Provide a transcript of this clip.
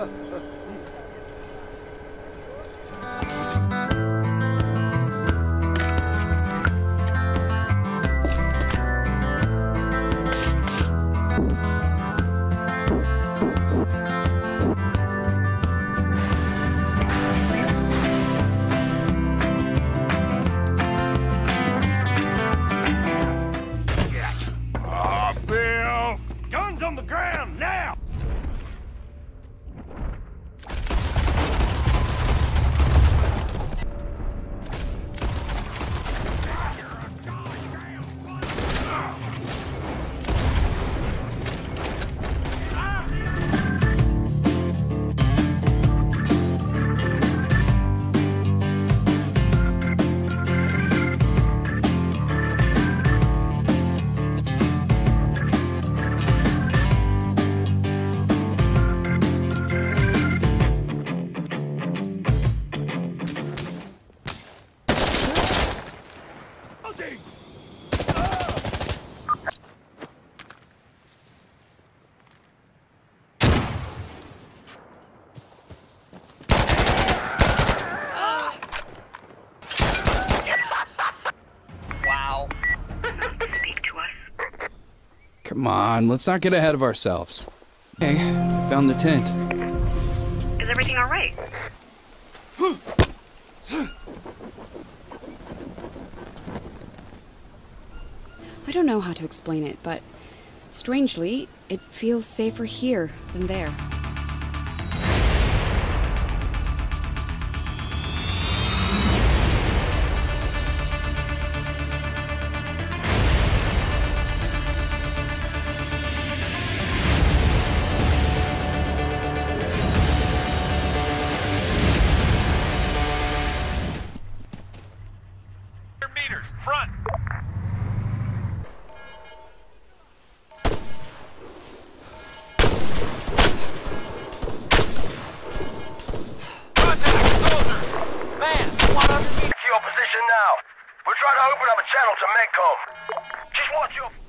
Ah, Bill! Guns on the ground, now! Wow. Come on, let's not get ahead of ourselves. Okay, I found the tent. Is everything all right? I don't know how to explain it, but strangely, it feels safer here than there. meters, front! Now. We're trying to open up a channel to Medcom. Just watch your...